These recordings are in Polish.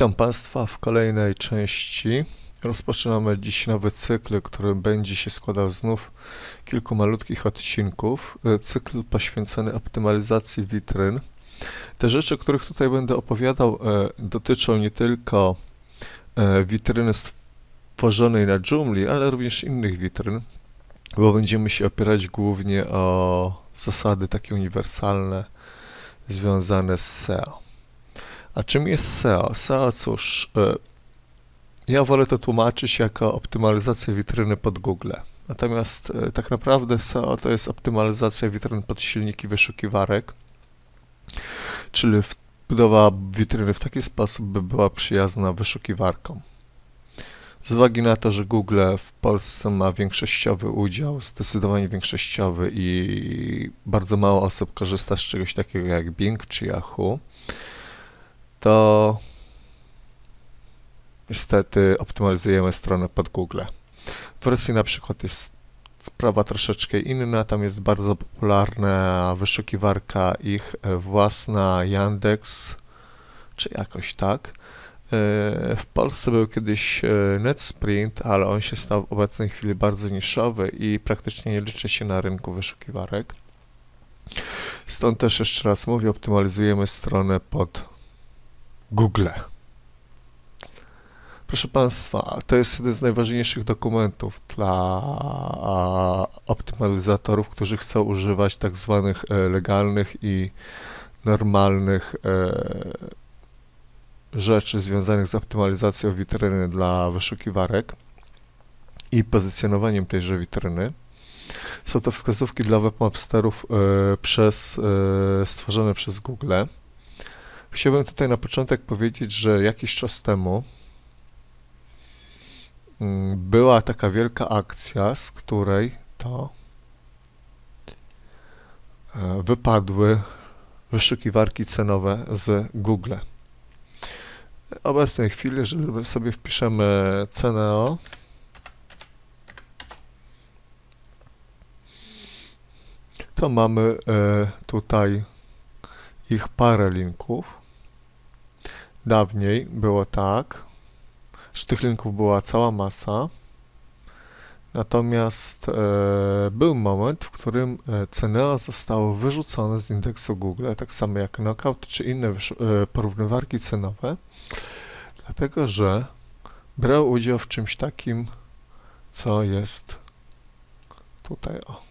Witam Państwa w kolejnej części. Rozpoczynamy dziś nowy cykl, który będzie się składał znów kilku malutkich odcinków. E, Cykl poświęcony optymalizacji witryn. Te rzeczy, których tutaj będę opowiadał, e, dotyczą nie tylko e, witryny stworzonej na Joomla, ale również innych witryn, bo będziemy się opierać głównie o zasady takie uniwersalne związane z SEO. A czym jest SEO? SEO, cóż, e, ja wolę to tłumaczyć jako optymalizacja witryny pod Google. Natomiast e, tak naprawdę SEO to jest optymalizacja witryn pod silniki wyszukiwarek, czyli budowa witryny w taki sposób, by była przyjazna wyszukiwarkom. Z uwagi na to, że Google w Polsce ma większościowy udział, zdecydowanie większościowy i bardzo mało osób korzysta z czegoś takiego jak Bing czy Yahoo, to niestety optymalizujemy stronę pod Google. W Rosji na przykład jest sprawa troszeczkę inna, tam jest bardzo popularna wyszukiwarka ich własna Yandex, czy jakoś tak. E, w Polsce był kiedyś e, NetSprint, ale on się stał w obecnej chwili bardzo niszowy i praktycznie nie liczy się na rynku wyszukiwarek. Stąd też jeszcze raz mówię, optymalizujemy stronę pod Google. Proszę Państwa, to jest jeden z najważniejszych dokumentów dla optymalizatorów, którzy chcą używać tak zwanych e, legalnych i normalnych e, rzeczy związanych z optymalizacją witryny dla wyszukiwarek i pozycjonowaniem tejże witryny. Są to wskazówki dla webmasterów e, przez, stworzone przez Google. Chciałbym tutaj na początek powiedzieć, że jakiś czas temu mm, była taka wielka akcja, z której to e, wypadły wyszukiwarki cenowe z Google. W obecnej chwili, jeżeli sobie wpiszemy CNO, to mamy e, tutaj ich parę linków. Dawniej było tak, że tych linków była cała masa, natomiast e, był moment, w którym e, CNEO zostało wyrzucone z indeksu Google, tak samo jak Knockout czy inne e, porównywarki cenowe, dlatego że brał udział w czymś takim, co jest tutaj o.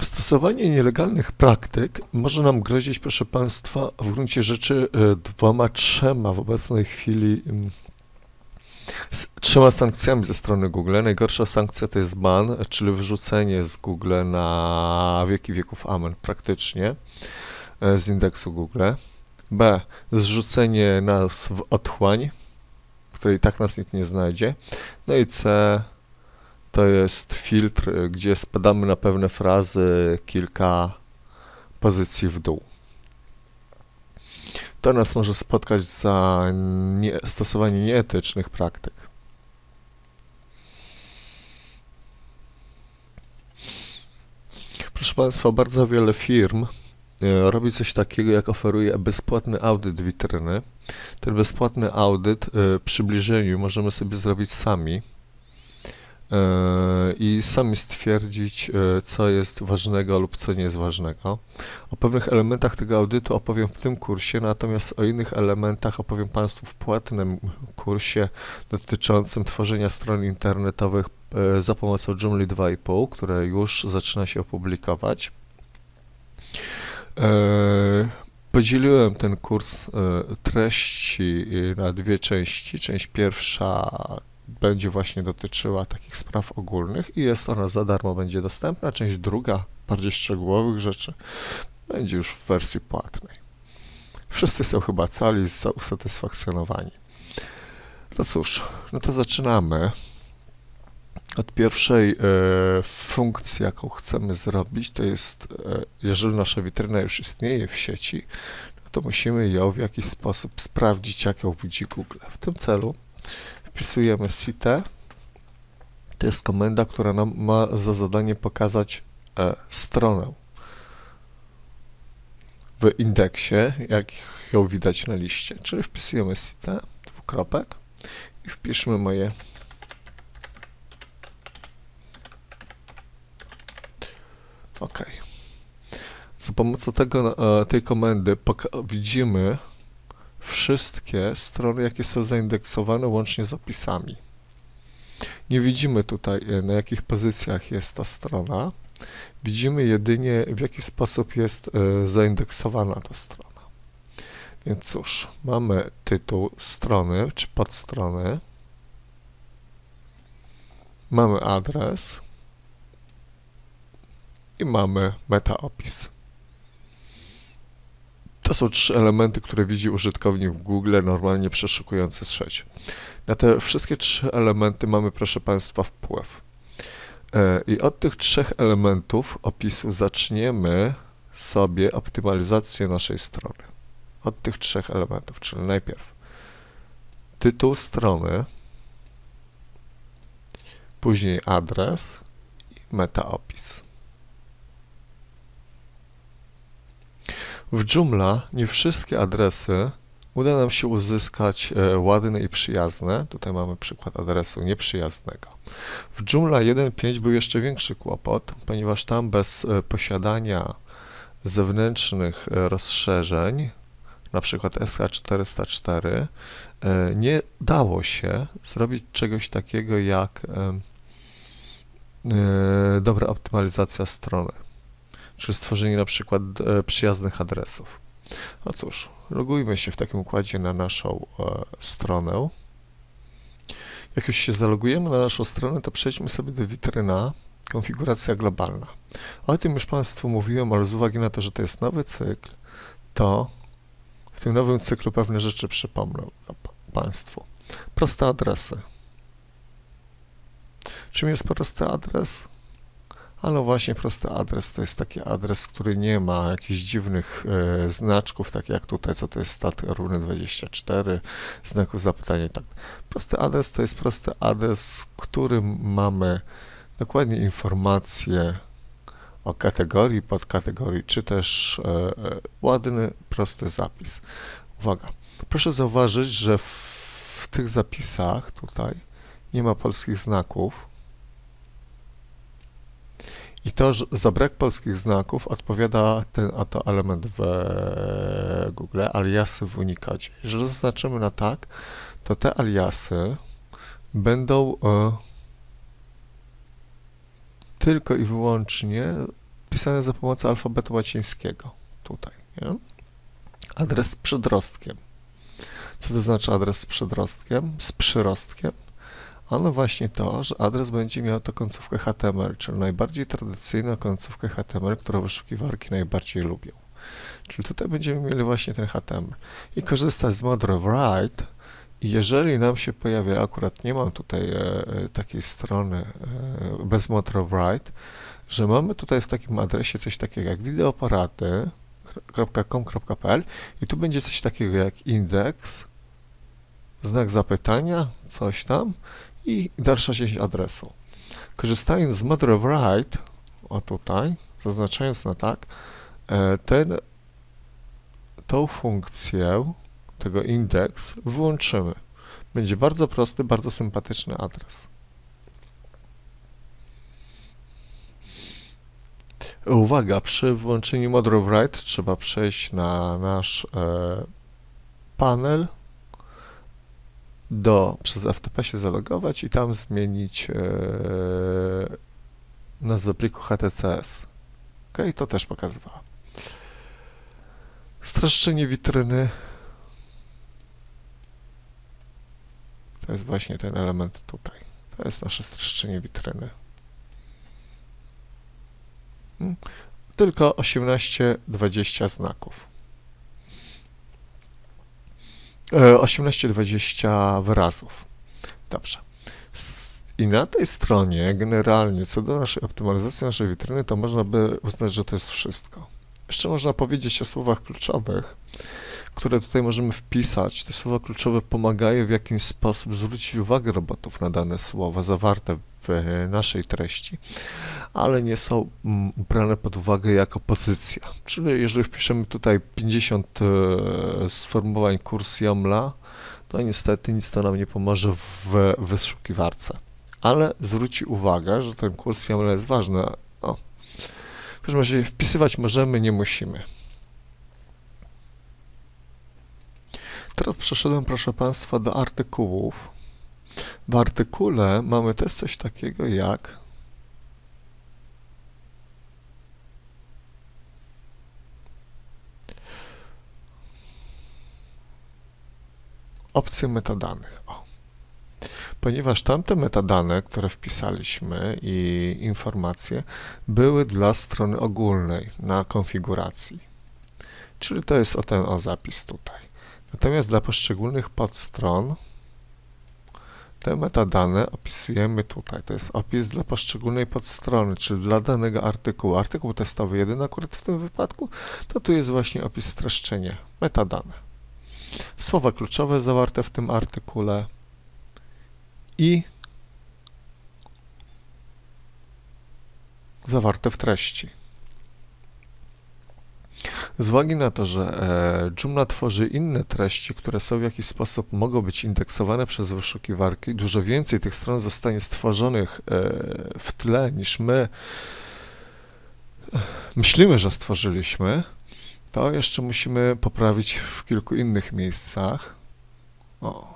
stosowanie nielegalnych praktyk może nam grozić, proszę Państwa, w gruncie rzeczy e, dwoma, trzema w obecnej chwili mm, trzema sankcjami ze strony Google. Najgorsza sankcja to jest ban, czyli wyrzucenie z Google na wieki wieków amen praktycznie e, z indeksu Google. B. Zrzucenie nas w otchłań, w której tak nas nikt nie znajdzie. No i C to jest filtr, gdzie spadamy na pewne frazy kilka pozycji w dół. To nas może spotkać za nie, stosowanie nieetycznych praktyk. Proszę Państwa, bardzo wiele firm e, robi coś takiego, jak oferuje bezpłatny audyt witryny. Ten bezpłatny audyt e, w przybliżeniu możemy sobie zrobić sami i sami stwierdzić, e, co jest ważnego lub co nie jest ważnego. O pewnych elementach tego audytu opowiem w tym kursie, natomiast o innych elementach opowiem Państwu w płatnym kursie dotyczącym tworzenia stron internetowych e, za pomocą Joomla 2.5, które już zaczyna się opublikować. Podzieliłem ten kurs treści na dwie części. Część pierwsza będzie właśnie dotyczyła takich spraw ogólnych i jest ona za darmo będzie dostępna. Część druga, bardziej szczegółowych rzeczy, będzie już w wersji płatnej. Wszyscy są chyba cali usatysfakcjonowani. No cóż, no to zaczynamy. Od pierwszej e, funkcji, jaką chcemy zrobić, to jest, e, jeżeli nasza witryna już istnieje w sieci, no to musimy ją w jakiś sposób sprawdzić, jak ją widzi Google. W tym celu wpisujemy site, To jest komenda, która nam ma za zadanie pokazać e, stronę w indeksie, jak ją widać na liście. Czyli wpisujemy site, dwukropek i wpiszmy moje OK. Za pomocą tego, e, tej komendy widzimy wszystkie strony, jakie są zaindeksowane łącznie z opisami. Nie widzimy tutaj, e, na jakich pozycjach jest ta strona. Widzimy jedynie, w jaki sposób jest e, zaindeksowana ta strona. Więc cóż, mamy tytuł strony, czy podstrony. Mamy adres. I mamy metaopis. To są trzy elementy, które widzi użytkownik w Google, normalnie przeszukujący sieć. Na te wszystkie trzy elementy mamy, proszę Państwa, wpływ. E, I od tych trzech elementów opisu zaczniemy sobie optymalizację naszej strony. Od tych trzech elementów, czyli najpierw tytuł strony, później adres i metaopis. W Joomla nie wszystkie adresy uda nam się uzyskać e, ładne i przyjazne. Tutaj mamy przykład adresu nieprzyjaznego. W Joomla 1.5 był jeszcze większy kłopot, ponieważ tam bez e, posiadania zewnętrznych e, rozszerzeń, na przykład SH404, nie dało się zrobić czegoś takiego jak dobra optymalizacja strony czy stworzenie na przykład e, przyjaznych adresów. No cóż, logujmy się w takim układzie na naszą e, stronę. Jak już się zalogujemy na naszą stronę, to przejdźmy sobie do witryna konfiguracja globalna. O tym już Państwu mówiłem, ale z uwagi na to, że to jest nowy cykl, to w tym nowym cyklu pewne rzeczy przypomnę Państwu. Proste adresy. Czym jest prosty adres? Ale właśnie prosty adres to jest taki adres, który nie ma jakichś dziwnych e, znaczków, tak jak tutaj, co to jest stat runy 24, znaków zapytania tak. Prosty adres to jest prosty adres, w którym mamy dokładnie informacje o kategorii, podkategorii, czy też e, e, ładny, prosty zapis. Uwaga, proszę zauważyć, że w, w tych zapisach tutaj nie ma polskich znaków, i to za brak polskich znaków odpowiada ten oto element w Google, aliasy w Unicodzie. Jeżeli zaznaczymy na tak, to te aliasy będą e, tylko i wyłącznie pisane za pomocą alfabetu łacińskiego. Tutaj. Nie? Adres z przedrostkiem. Co to znaczy adres z przedrostkiem? Z przyrostkiem? Ano właśnie to, że adres będzie miał to końcówkę HTML, czyli najbardziej tradycyjną końcówkę HTML, którą wyszukiwarki najbardziej lubią. Czyli tutaj będziemy mieli właśnie ten HTML. I korzystać z modu write jeżeli nam się pojawia, akurat nie mam tutaj e, e takiej strony e, bez modu write, że mamy tutaj w takim adresie coś takiego jak wideoaparaty.com.pl i tu będzie coś takiego jak indeks, znak zapytania, coś tam i dalsza część adresu. Korzystając z mother of write, o tutaj, zaznaczając na tak, e, ten, tą funkcję, tego indeks wyłączymy. Będzie bardzo prosty, bardzo sympatyczny adres. Uwaga, przy włączeniu of Write trzeba przejść na nasz e, panel do, przez FTP się zalogować i tam zmienić e, nazwę pliku HTCS. Ok, to też pokazywała. Streszczenie witryny. To jest właśnie ten element tutaj. To jest nasze streszczenie witryny. Hmm. Tylko 18-20 znaków. 18-20 wyrazów. Dobrze. I na tej stronie generalnie co do naszej optymalizacji naszej witryny, to można by uznać, że to jest wszystko. Jeszcze można powiedzieć o słowach kluczowych, które tutaj możemy wpisać. Te słowa kluczowe pomagają w jakiś sposób zwrócić uwagę robotów na dane słowa zawarte w naszej treści, ale nie są mm, brane pod uwagę jako pozycja. Czyli jeżeli wpiszemy tutaj 50 e, sformułowań kurs Yomla, to niestety nic to nam nie pomoże w wyszukiwarce. Ale zwróci uwagę, że ten kurs Yomla jest ważny. O, w każdym razie wpisywać możemy, nie musimy. Teraz przeszedłem, proszę Państwa, do artykułów. W artykule mamy też coś takiego jak opcje metadanych. O. Ponieważ tamte metadane, które wpisaliśmy i informacje były dla strony ogólnej na konfiguracji. Czyli to jest o ten o zapis tutaj. Natomiast dla poszczególnych podstron te metadane opisujemy tutaj. To jest opis dla poszczególnej podstrony, czyli dla danego artykułu. Artykuł testowy jeden akurat w tym wypadku, to tu jest właśnie opis streszczenia, metadane. Słowa kluczowe zawarte w tym artykule i zawarte w treści. Z uwagi na to, że e, Joomla tworzy inne treści, które są w jakiś sposób mogą być indeksowane przez wyszukiwarki, dużo więcej tych stron zostanie stworzonych e, w tle niż my myślimy, że stworzyliśmy, to jeszcze musimy poprawić w kilku innych miejscach. O.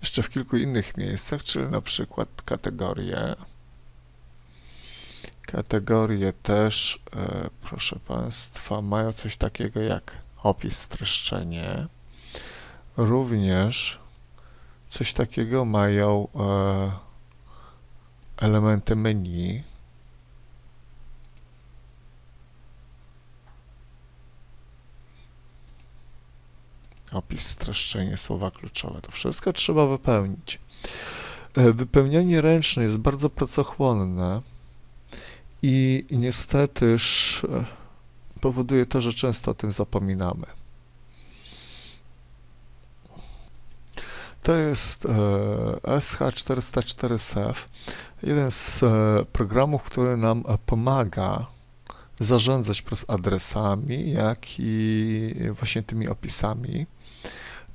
Jeszcze w kilku innych miejscach, czyli na przykład kategorie. Kategorie też, e, proszę Państwa, mają coś takiego jak opis, streszczenie. Również coś takiego mają e, elementy menu. Opis, streszczenie, słowa kluczowe. To wszystko trzeba wypełnić. E, wypełnianie ręczne jest bardzo pracochłonne i, niestetyż e, powoduje to, że często o tym zapominamy. To jest e, SH404SEF, jeden z programów, który nam pomaga zarządzać przez adresami, jak i właśnie tymi opisami.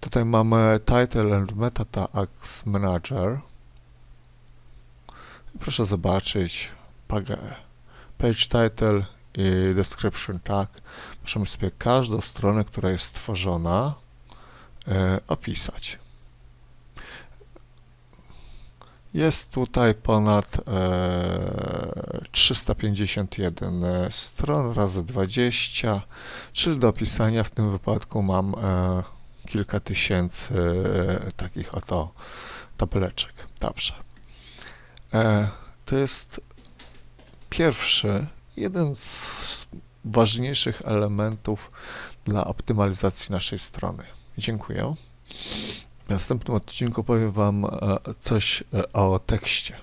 Tutaj mamy Title and Meta Tags Manager. Proszę zobaczyć page title i description tag. Możemy sobie każdą stronę, która jest stworzona, e, opisać. Jest tutaj ponad e, 351 stron razy 20, czyli do opisania w tym wypadku mam e, kilka tysięcy e, takich oto tabeleczek. Dobrze. E, to jest pierwszy, jeden z ważniejszych elementów dla optymalizacji naszej strony. Dziękuję. W następnym odcinku powiem Wam e, coś o tekście.